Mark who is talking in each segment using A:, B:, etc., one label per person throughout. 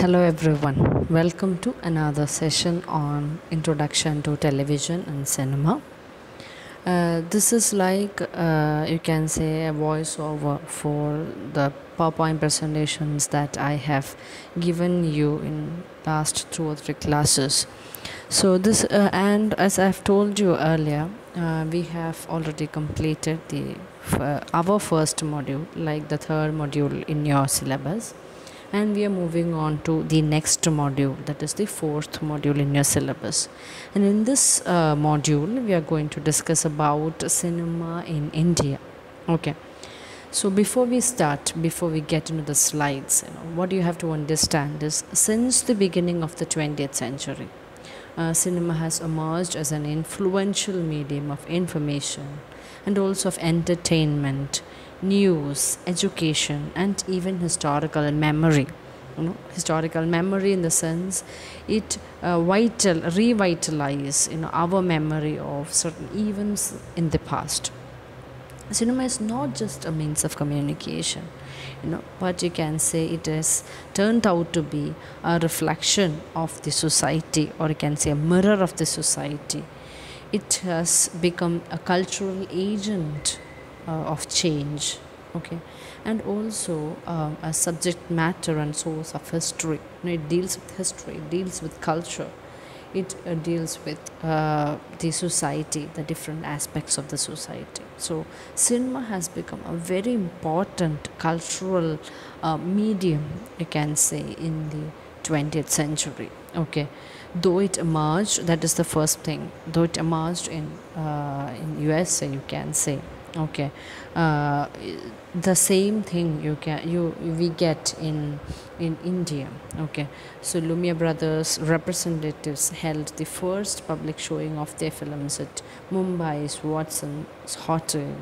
A: Hello everyone, welcome to another session on Introduction to Television and Cinema. Uh, this is like uh, you can say a voiceover for the PowerPoint presentations that I have given you in last two or three classes. So this uh, and as I've told you earlier, uh, we have already completed the f- our first module, like the third module in your syllabus and we are moving on to the next module that is the fourth module in your syllabus. And in this uh, module we are going to discuss about cinema in india. Okay. So before we start before we get into the slides you know what you have to understand is since the beginning of the 20th century uh, cinema has emerged as an influential medium of information and also of entertainment news, education, and even historical memory. You know, historical memory in the sense it uh, vital revitalize you know our memory of certain events in the past. Cinema is not just a means of communication, you know, but you can say it has turned out to be a reflection of the society, or you can say a mirror of the society. It has become a cultural agent of change okay? And also um, a subject matter and source of history. You know, it deals with history it deals with culture. It uh, deals with uh, the society the different aspects of the society. So cinema has become a very important cultural uh, medium you can say in the 20th century okay? Though it emerged that is the first thing though it emerged in uh, in usa you can say okay. Uh, the same thing you can you we get in in india. Okay. So lumiere brothers representatives held the first public showing of their films at mumbai's watson's hotel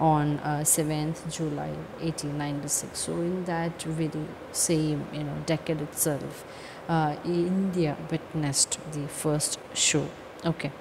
A: on uh, 7th july 1896 so in that very same you know decade itself uh, india witnessed the first show. Okay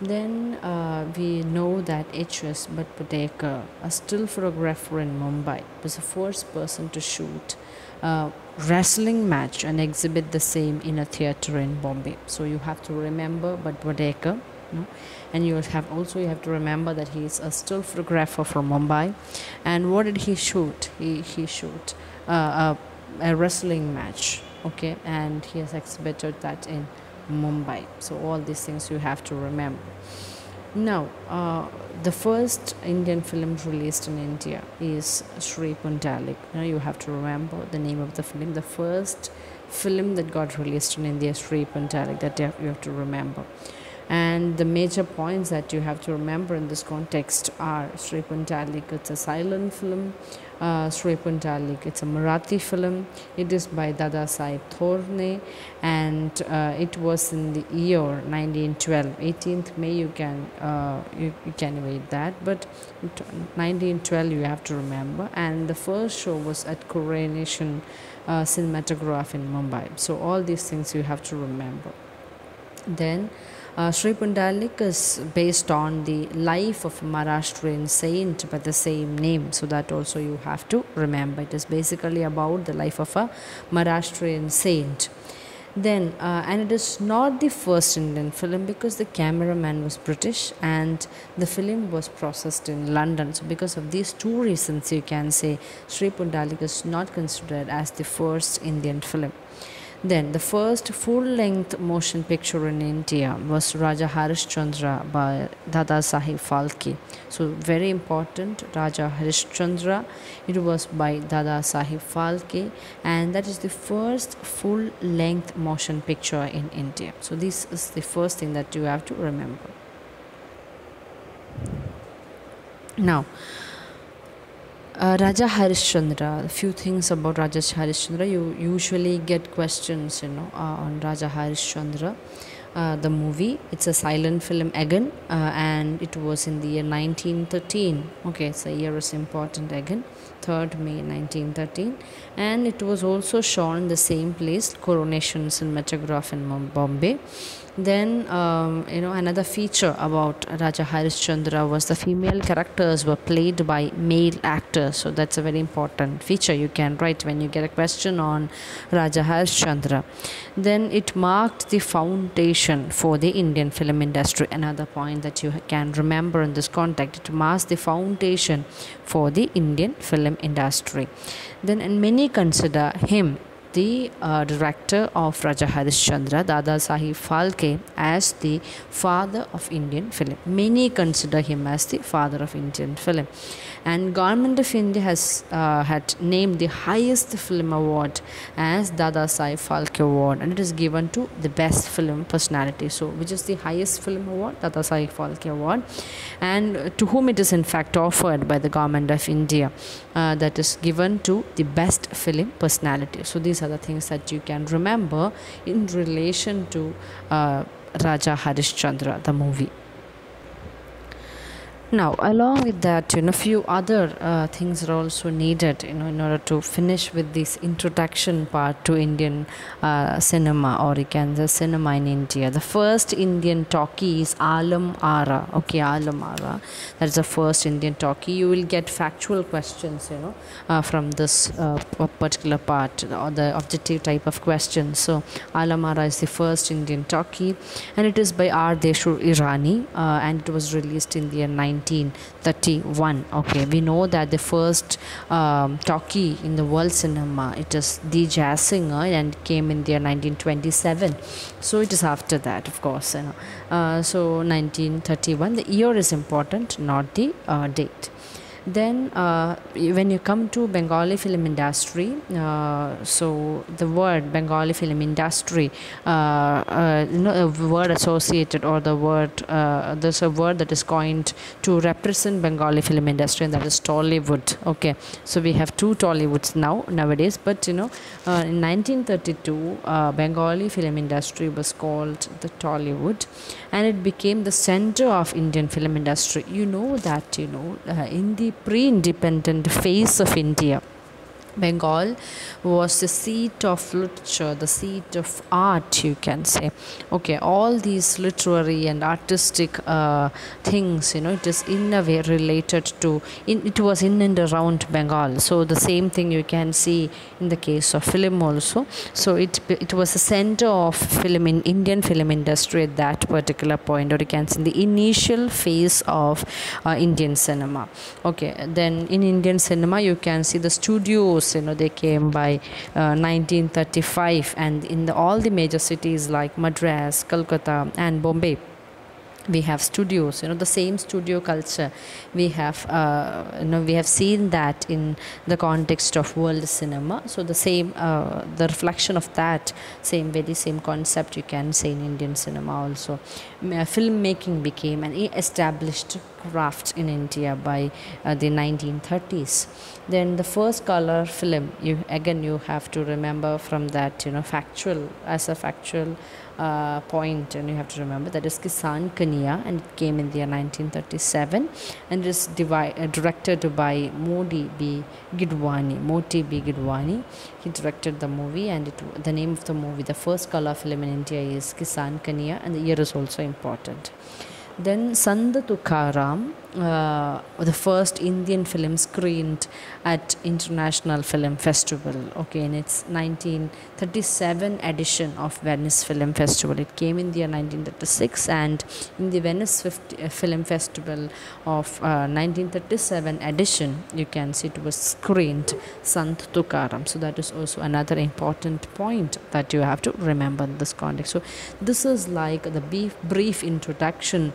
A: then uh, we know that H.S. Bhatavdekar, a still photographer in Mumbai, was the first person to shoot a wrestling match and exhibit the same in a theater in Bombay. So you have to remember Bhatavdekar. Know, and you have also you have to remember that he is a still photographer from Mumbai. And what did he shoot? He he shoot uh, a, a wrestling match. Okay, and he has exhibited that in Mumbai. So all these things you have to remember. Now, uh, the first Indian film released in India is Sri Pundalik. You, know, you have to remember the name of the film. The first film that got released in India Sri Pundalik. That you have to remember. And the major points that you have to remember in this context are Sri Pundalik, it's a silent film. Uh, Sri Pundalik, it's a Marathi film. It is by Dada Sahib Torne and uh, it was in the year 1912. 18th May, you can uh, you, you can wait that, but 1912 you have to remember. And the first show was at Coronation uh, Cinematograph in Mumbai. So all these things you have to remember. Then uh, Sri Pundalik is based on the life of a Maharashtrian saint by the same name, so that also you have to remember. It is basically about the life of a Maharashtrian saint. Then, uh, and it is not the first Indian film because the cameraman was British and the film was processed in London. So, because of these two reasons, you can say Sri Pundalik is not considered as the first Indian film. Then the first full-length motion picture in India was Raja Harishchandra by Dada Sahib Phalke. So very important, Raja Harishchandra. It was by Dada Sahib Phalke, and that is the first full-length motion picture in India. So this is the first thing that you have to remember. Now. Uh, Raja Harishchandra, a few things about Raja Harishchandra. You usually get questions, you know, uh, on Raja Harishchandra. Uh, the movie, it's a silent film again, uh, and it was in the year 1913. Okay, so year is important again. 3rd May 1913 and it was also shown in the same place Coronation Cinematograph in Bombay. Then um, you know another feature about Raja Harishchandra was the female characters were played by male actors. So that's a very important feature you can write when you get a question on Raja Harishchandra. Then it marked the foundation for the Indian film industry. Another point that you can remember in this context it marks the foundation for the Indian film industry. Then many consider him the uh, director of Raja Harishchandra, Dada Sahib Phalke, as the father of Indian film. Many consider him as the father of Indian film. And Government of India has uh, had named the highest film award as Dada Sahib Phalke Award, and it is given to the best film personality. So, which is the highest film award, Dada Sahib Phalke Award, and to whom it is in fact offered by the Government of India, uh, that is given to the best film personality. So, these are the things that you can remember in relation to uh, Raja Harishchandra, the movie now along with that you know few other uh, things are also needed you know in order to finish with this introduction part to indian uh, cinema or you can say cinema in india. The first indian talkie is alam ara okay alam ara that is the first indian talkie. You will get factual questions you know uh, from this uh, particular part or the objective type of questions. So alam ara is the first indian talkie and it is by Ardeshir irani uh, and it was released in the year 19 1931 okay we know that the first um, talkie in the world cinema it is the jazz singer and came in the year 1927 so it is after that of course you know. Uh, so 1931 the year is important not the uh, date then uh, when you come to bengali film industry uh, so the word bengali film industry uh, uh you know a word associated or the word uh, there's a word that is coined to represent bengali film industry and that is tollywood okay? So we have two tollywoods now nowadays but you know uh, in 1932 bengali film industry was called the tollywood and it became the center of indian film industry. You know that you know in the pre-independent phase of India. Bengal was the seat of literature, the seat of art, you can say. Okay, all these literary and artistic uh, things, you know, it is in a way related to, in, it was in and around Bengal. So the same thing you can see in the case of film also. So it, it was the center of film in Indian film industry at that particular point, or you can see the initial phase of uh, Indian cinema. Okay, then in Indian cinema, you can see the studios you know they came by uh, 1935 and in the, all the major cities like madras kolkata and bombay we have studios you know the same studio culture. We have uh, you know we have seen that in the context of world cinema. So the same uh, the reflection of that same very same concept you can say in indian cinema also. Uh, filmmaking became an established craft in india by uh, the 1930s then the first color film you again you have to remember from that you know factual as a factual uh, point and you have to remember that is Kisan Kanya and it came in the year 1937 and is uh, directed by Modi B. Gidwani Moti B. Gidwani he directed the movie and it, the name of the movie the first color film in India is Kisan Kanya and the year is also important then Sant Tukaram uh, the first Indian film screened at International Film Festival. Okay, in its 1937 edition of Venice Film Festival. It came in the year 1936, and in the Venice 50, uh, Film Festival of uh, 1937 edition, you can see it was screened Sant Tukaram. So that is also another important point that you have to remember in this context. So this is like the brief, brief introduction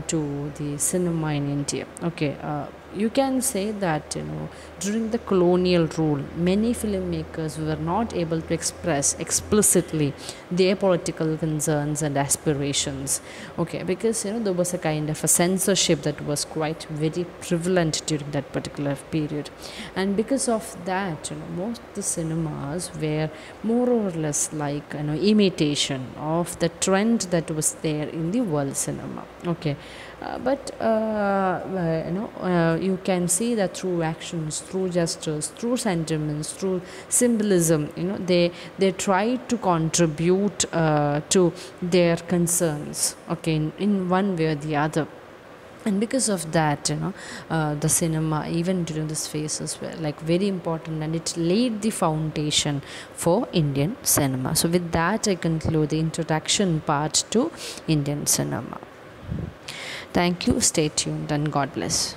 A: to the cinema in India. Okay, uh, you can say that you know during the colonial rule many filmmakers were not able to express explicitly their political concerns and aspirations. Okay because you know there was a kind of a censorship that was quite very prevalent during that particular period. And because of that you know most of the cinemas were more or less like you know imitation of the trend that was there in the world cinema. Okay uh, but uh, uh, you know uh, you can see that through actions through gestures through sentiments through symbolism you know they they try to contribute uh, to their concerns okay in, in one way or the other. And because of that you know uh, the cinema even during this phase as well like very important and it laid the foundation for indian cinema. So with that i conclude the introduction part to indian cinema thank you. Stay tuned and god bless